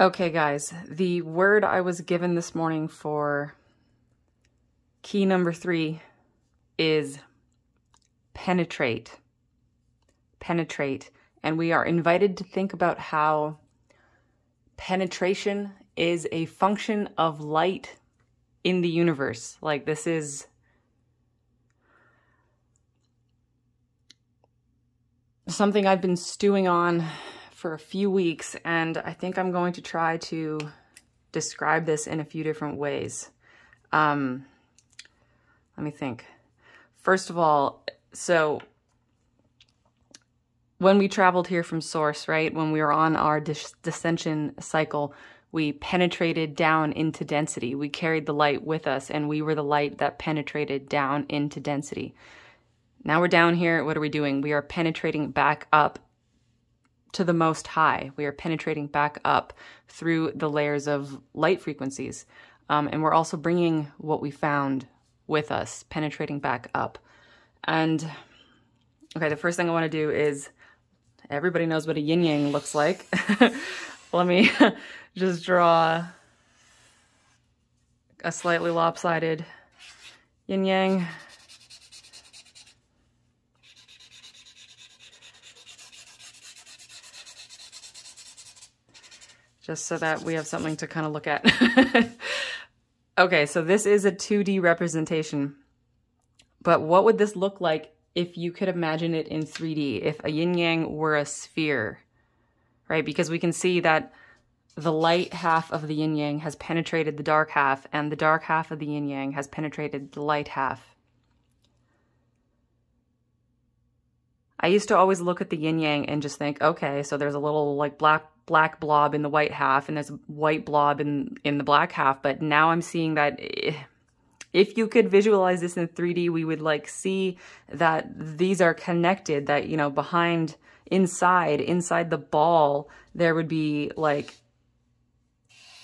Okay, guys, the word I was given this morning for key number three is penetrate. Penetrate. And we are invited to think about how penetration is a function of light in the universe. Like, this is. Something I've been stewing on for a few weeks, and I think I'm going to try to describe this in a few different ways. Um, let me think. First of all, so when we traveled here from Source, right, when we were on our descension cycle, we penetrated down into density. We carried the light with us, and we were the light that penetrated down into density. Now we're down here. What are we doing? We are penetrating back up to the most high. We are penetrating back up through the layers of light frequencies. Um, and we're also bringing what we found with us, penetrating back up. And okay, the first thing I want to do is everybody knows what a yin yang looks like. Let me just draw a slightly lopsided yin yang. Just so that we have something to kind of look at. okay, so this is a 2D representation. But what would this look like if you could imagine it in 3D, if a yin yang were a sphere, right? Because we can see that the light half of the yin yang has penetrated the dark half, and the dark half of the yin yang has penetrated the light half. I used to always look at the yin yang and just think, okay, so there's a little like black black blob in the white half and there's a white blob in in the black half. But now i'm seeing that eh, if you could visualize this in 3d we would like see that these are connected that you know behind inside inside the ball there would be like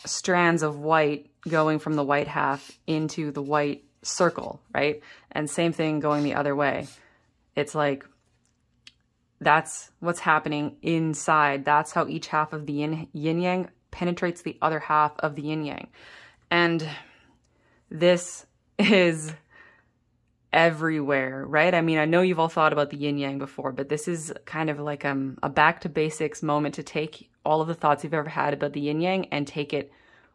strands of white going from the white half into the white circle right? And same thing going the other way. It's like that's what's happening inside. That's how each half of the yin, yin yang penetrates the other half of the yin yang. And this is everywhere, right? I mean, I know you've all thought about the yin yang before, but this is kind of like um, a back to basics moment to take all of the thoughts you've ever had about the yin yang and take it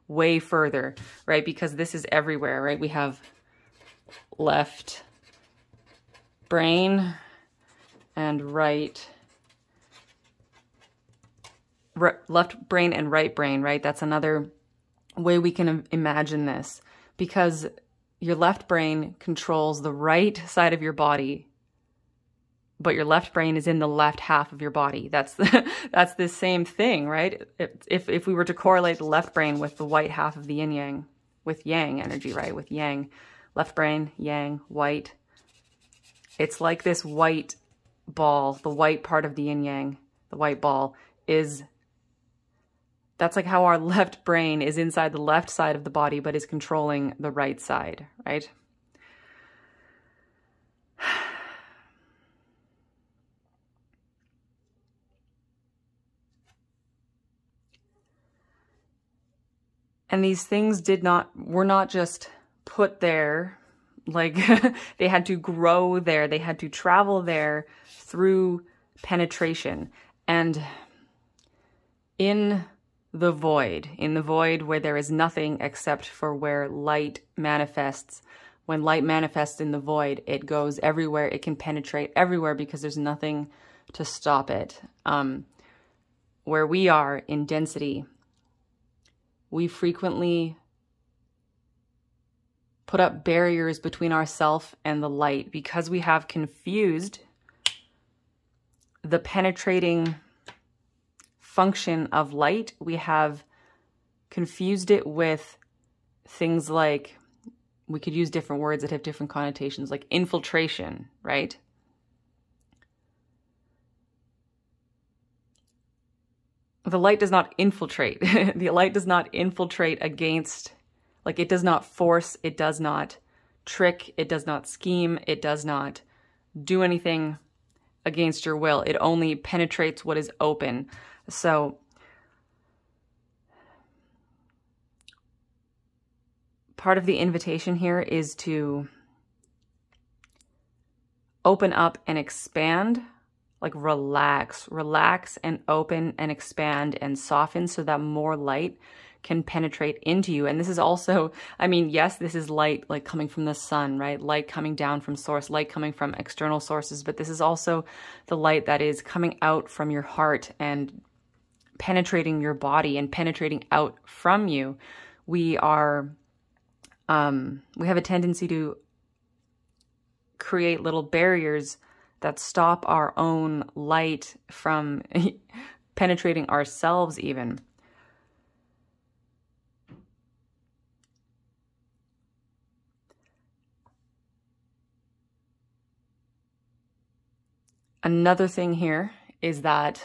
way further, right? Because this is everywhere, right? We have left brain, and right, left brain and right brain, right? That's another way we can imagine this because your left brain controls the right side of your body but your left brain is in the left half of your body. That's the, that's the same thing, right? If if we were to correlate the left brain with the white half of the yin yang, with yang energy, right? With yang, left brain, yang, white. It's like this white ball, the white part of the yin yang, the white ball, is that's like how our left brain is inside the left side of the body but is controlling the right side, right? And these things did not, were not just put there, like they had to grow there, they had to travel there through penetration. And in the void, in the void where there is nothing except for where light manifests. When light manifests in the void, it goes everywhere. It can penetrate everywhere because there's nothing to stop it. Um, where we are in density, we frequently put up barriers between ourself and the light because we have confused the penetrating function of light, we have confused it with things like, we could use different words that have different connotations, like infiltration, right? The light does not infiltrate. the light does not infiltrate against, like it does not force, it does not trick, it does not scheme, it does not do anything against your will. It only penetrates what is open. So part of the invitation here is to open up and expand, like relax, relax and open and expand and soften so that more light can penetrate into you. And this is also, I mean, yes, this is light like coming from the sun, right? Light coming down from source, light coming from external sources, but this is also the light that is coming out from your heart and penetrating your body and penetrating out from you. We are, um, we have a tendency to create little barriers that stop our own light from penetrating ourselves even. Another thing here is that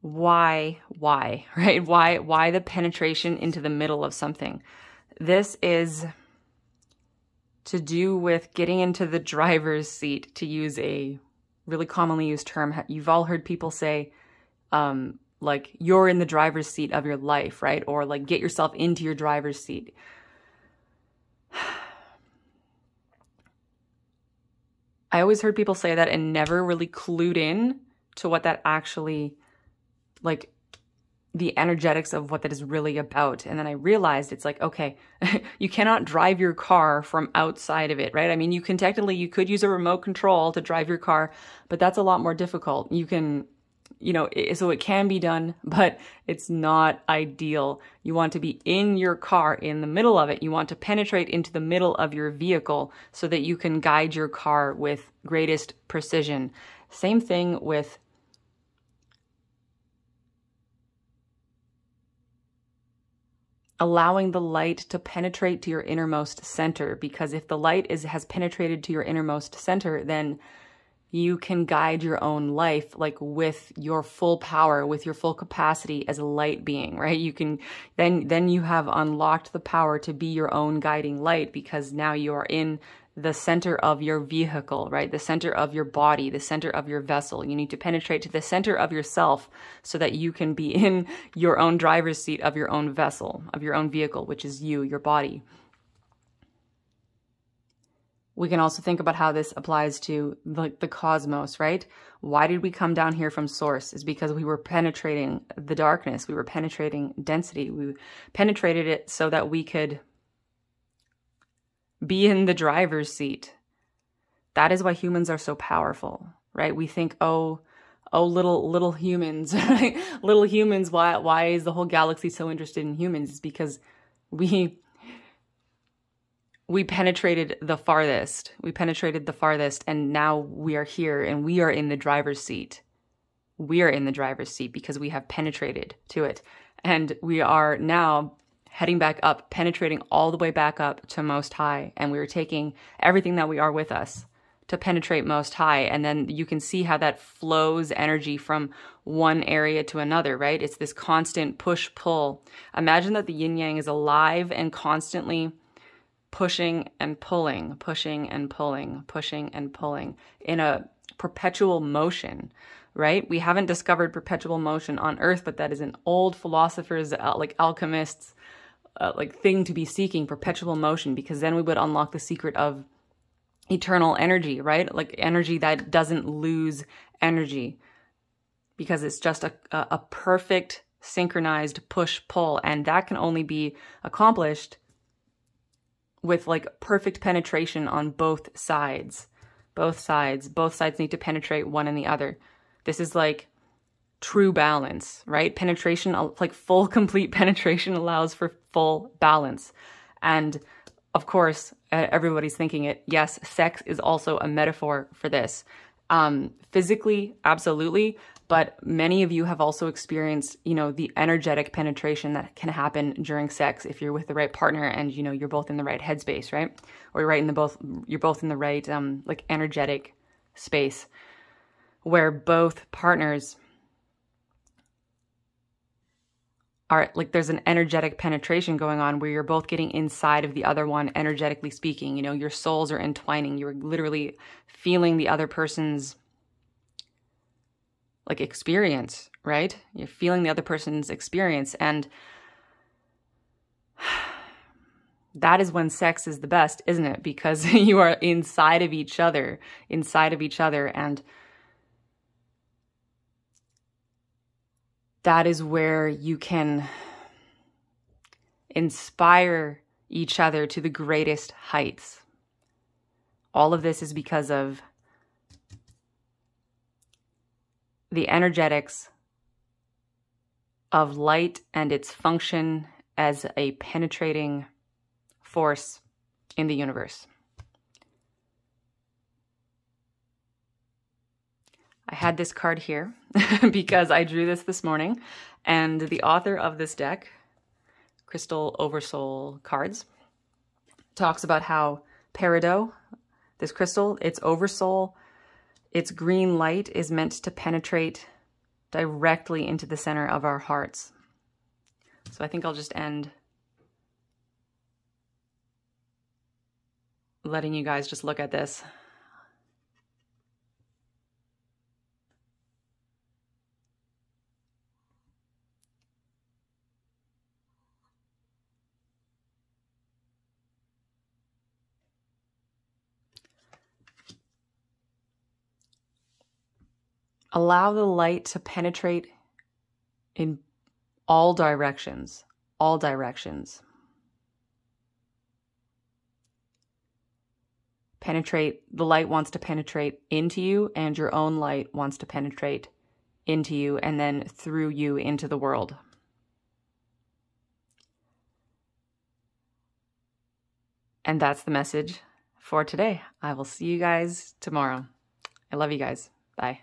why, why, right? Why, why the penetration into the middle of something? This is to do with getting into the driver's seat, to use a really commonly used term. You've all heard people say, um, like, you're in the driver's seat of your life, right? Or like, get yourself into your driver's seat. I always heard people say that and never really clued in to what that actually, like, the energetics of what that is really about. And then I realized it's like, okay, you cannot drive your car from outside of it, right? I mean, you can technically, you could use a remote control to drive your car, but that's a lot more difficult. You can you know, so it can be done, but it's not ideal. You want to be in your car, in the middle of it. You want to penetrate into the middle of your vehicle so that you can guide your car with greatest precision. Same thing with allowing the light to penetrate to your innermost center because if the light is has penetrated to your innermost center then you can guide your own life like with your full power with your full capacity as a light being right? You can then then you have unlocked the power to be your own guiding light because now you are in the center of your vehicle right? The center of your body the center of your vessel. You need to penetrate to the center of yourself so that you can be in your own driver's seat of your own vessel of your own vehicle which is you your body we can also think about how this applies to the, the cosmos, right? Why did we come down here from source? Is because we were penetrating the darkness. We were penetrating density. We penetrated it so that we could be in the driver's seat. That is why humans are so powerful, right? We think, oh, oh, little little humans, little humans. Why why is the whole galaxy so interested in humans? It's because we we penetrated the farthest. We penetrated the farthest, and now we are here and we are in the driver's seat. We are in the driver's seat because we have penetrated to it. And we are now heading back up, penetrating all the way back up to most high. And we are taking everything that we are with us to penetrate most high. And then you can see how that flows energy from one area to another, right? It's this constant push pull. Imagine that the yin yang is alive and constantly pushing and pulling, pushing and pulling, pushing and pulling in a perpetual motion, right? We haven't discovered perpetual motion on earth, but that is an old philosopher's, uh, like alchemists, uh, like thing to be seeking perpetual motion because then we would unlock the secret of eternal energy, right? Like energy that doesn't lose energy because it's just a, a, a perfect synchronized push pull. And that can only be accomplished with like perfect penetration on both sides. Both sides. Both sides need to penetrate one and the other. This is like true balance, right? Penetration, like full complete penetration allows for full balance. And of course, everybody's thinking it. Yes, sex is also a metaphor for this. Um, physically, absolutely, but many of you have also experienced, you know, the energetic penetration that can happen during sex if you're with the right partner and you know you're both in the right headspace, right? Or you're right in the both you're both in the right um like energetic space where both partners are like there's an energetic penetration going on where you're both getting inside of the other one energetically speaking you know your souls are entwining you're literally feeling the other person's like experience, right? You're feeling the other person's experience. And that is when sex is the best, isn't it? Because you are inside of each other, inside of each other. And that is where you can inspire each other to the greatest heights. All of this is because of the energetics of light and its function as a penetrating force in the universe. I had this card here because I drew this this morning, and the author of this deck, Crystal Oversoul Cards, talks about how Peridot, this crystal, its oversoul, its green light is meant to penetrate directly into the center of our hearts. So I think I'll just end letting you guys just look at this. Allow the light to penetrate in all directions, all directions. Penetrate, the light wants to penetrate into you, and your own light wants to penetrate into you and then through you into the world. And that's the message for today. I will see you guys tomorrow. I love you guys. Bye.